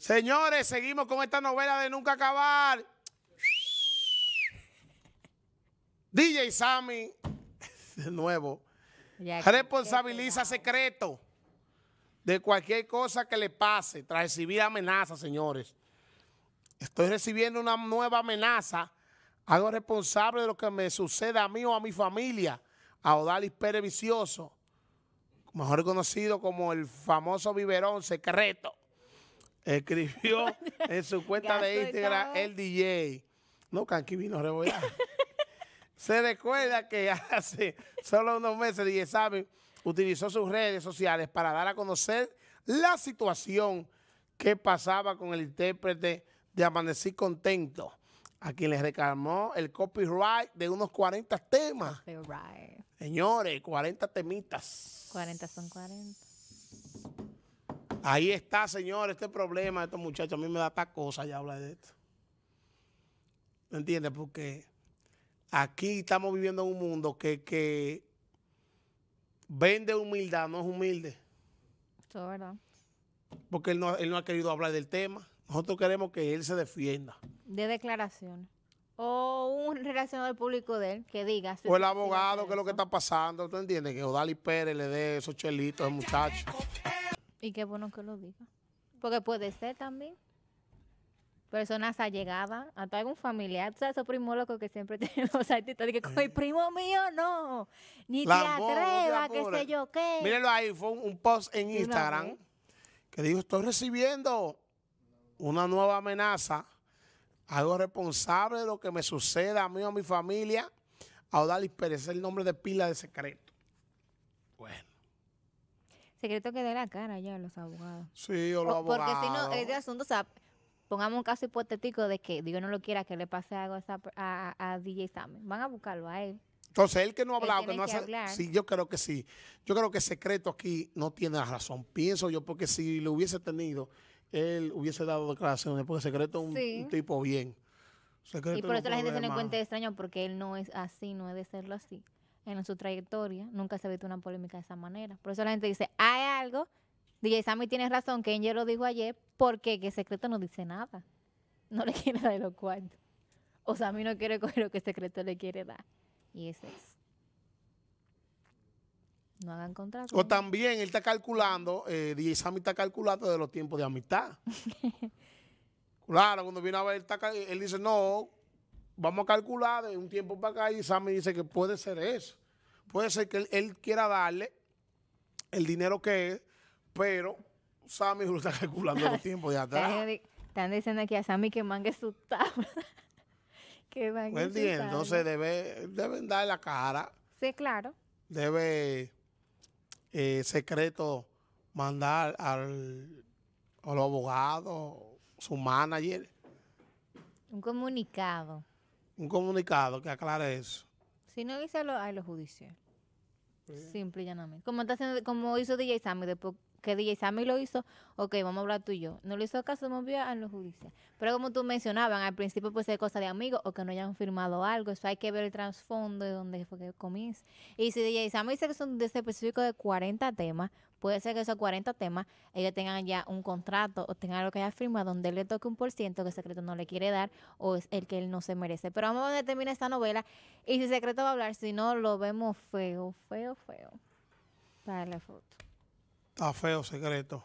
Señores, seguimos con esta novela de Nunca Acabar. DJ Sammy, de nuevo, responsabiliza secreto de cualquier cosa que le pase tras recibir amenazas, señores. Estoy recibiendo una nueva amenaza. Hago responsable de lo que me suceda a mí o a mi familia. A Odalis Pérez Vicioso, mejor conocido como el famoso biberón secreto. Escribió en su cuenta de Instagram el DJ. No, que aquí vino a Se recuerda que hace solo unos meses DJ Sammy utilizó sus redes sociales para dar a conocer la situación que pasaba con el intérprete de Amanecí Contento, a quien le reclamó el copyright de unos 40 temas. Señores, 40 temitas. 40 son 40. Ahí está, señores, este problema de estos muchachos. A mí me da esta cosa ya hablar de esto. ¿Me entiendes? Porque aquí estamos viviendo en un mundo que, que vende humildad, no es humilde. Eso es verdad. Porque él no, él no ha querido hablar del tema. Nosotros queremos que él se defienda. De declaración. O un relacionador público de él que diga. o el abogado, que es lo que está pasando. ¿Tú entiendes? Que Odali Pérez le dé esos chelitos al muchacho. Y qué bueno que lo diga. Porque puede ser también personas allegadas, hasta algún familiar, tú sabes, esos primos locos que siempre tienen los artistas, de que con el primo mío no, ni te atrevas, qué sé yo qué. Mírenlo ahí, fue un, post en Instagram que dijo, estoy recibiendo una nueva amenaza, algo responsable de lo que me suceda a mí o a mi familia, a Odalis Pérez, es el nombre de pila de secreto. Bueno. Secreto que dé la cara ya a los abogados. Sí, o los abogados. Porque si no, este asunto, o sea, pongamos un caso hipotético de que Dios no lo quiera que le pase algo a, a, DJ Sammy. Van a buscarlo a él. Entonces, él que no ha hablado, que no hace. Sí, yo creo que sí. Yo creo que secreto aquí no tiene la razón. Pienso yo, porque si lo hubiese tenido, él hubiese dado declaraciones, porque secreto es un, tipo bien. y por eso la gente se le encuentra extraño, porque él no es así, no es de serlo así. En su trayectoria nunca se ha visto una polémica de esa manera. Por eso la gente dice, hay algo DJ Sammy tiene razón, que Angel lo dijo ayer, porque que Secreto no dice nada. No le quiere dar los cuartos. O Sammy no quiere coger lo que Secreto le quiere dar. Y eso es. No hagan contrato. O también él está calculando, eh, DJ Sammy está calculando de los tiempos de amistad. claro, cuando viene a ver, él dice, no, vamos a calcular de un tiempo para acá y Sammy dice que puede ser eso. Puede ser que él quiera darle el dinero que es pero Sammy lo está calculando los tiempos de atrás. Están diciendo aquí a Sammy que mangue su tabla. que mangue su tabla. Entonces debe, deben dar la cara. Sí, claro. Debe eh, secreto mandar al, a los abogados, su manager. Un comunicado. Un comunicado que aclare eso. Si no dice a lo judicial. Simple y llanamente. Como, está haciendo, como hizo DJ Sammy después que DJ Sammy lo hizo, ok, vamos a hablar tú y yo. No lo hizo caso, me a lo judicial. Pero como tú mencionabas, al principio puede ser cosa de amigos o que no hayan firmado algo. Eso hay que ver el trasfondo de dónde fue que comienza. Y si DJ Sammy dice que son de específico de 40 temas, puede ser que esos 40 temas ellos tengan ya un contrato o tengan algo que haya firmado donde él le toque un por ciento que secreto no le quiere dar o es el que él no se merece. Pero vamos a ver termina esta novela y si secreto va a hablar, si no, lo vemos feo, feo, feo. Para la foto. Está feo secreto.